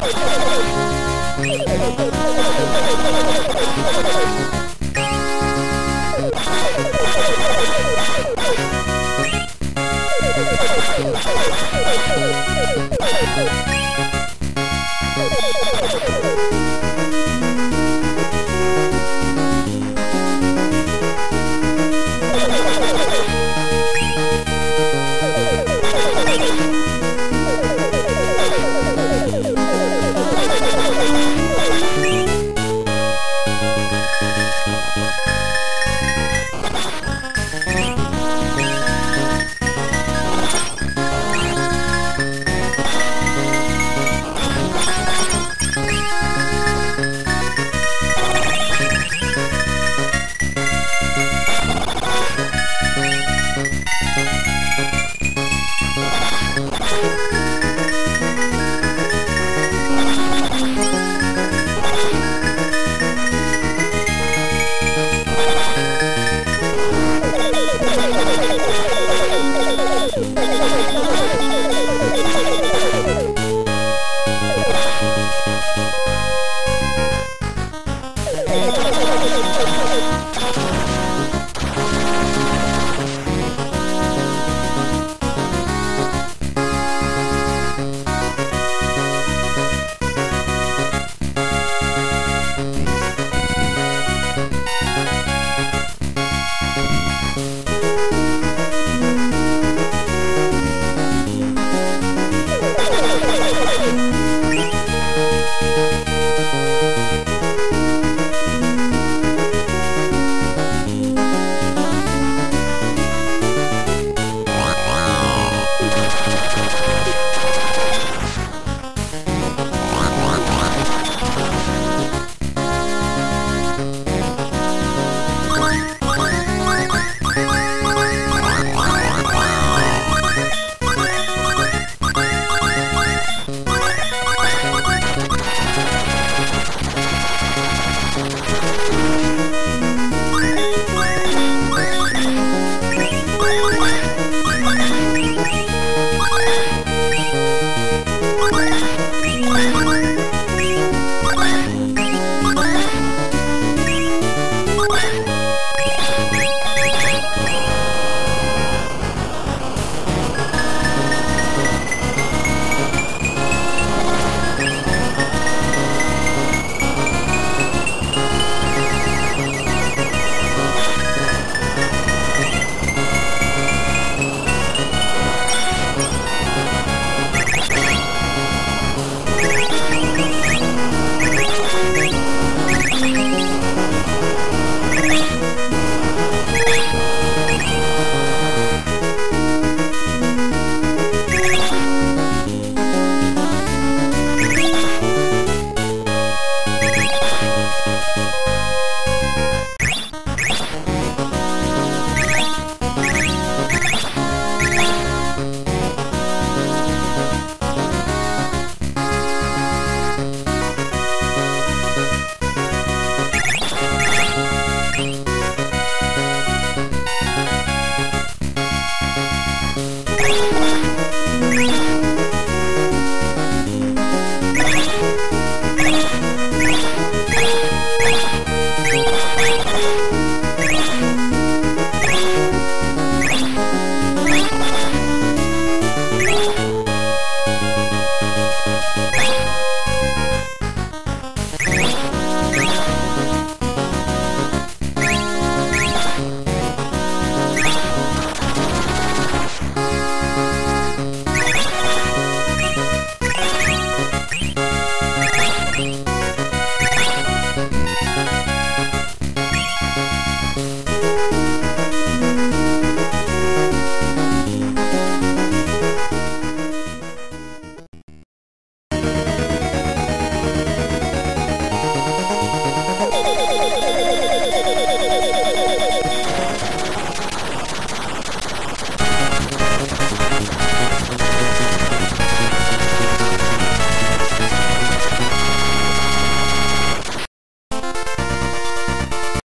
Oh, my God.